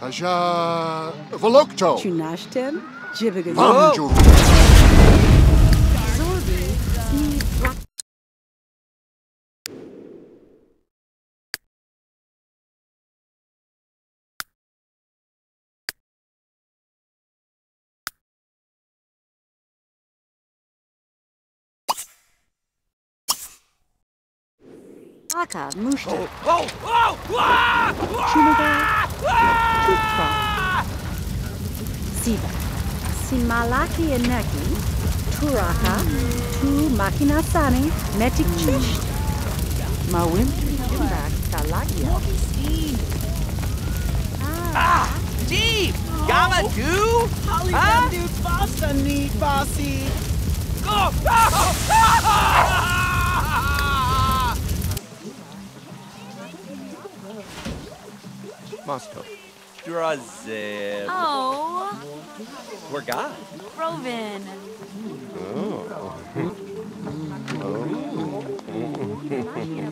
Taja Volokto. Tunashtem, Jibigan. Aka, Mushta, Oh, oh, ah, Chumaga, Tukra, Siva, Simalaki Eneki, Turaka, Tu Makinasani, Metik Chisht, Mawim Kimbak, Kalagia. ah, Jeep, Gamma do? Huh? dude basta neat bossy. Go! Ah! Moscow. Drazil. Oh, We're gone. Rovin.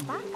Baka, Mushala,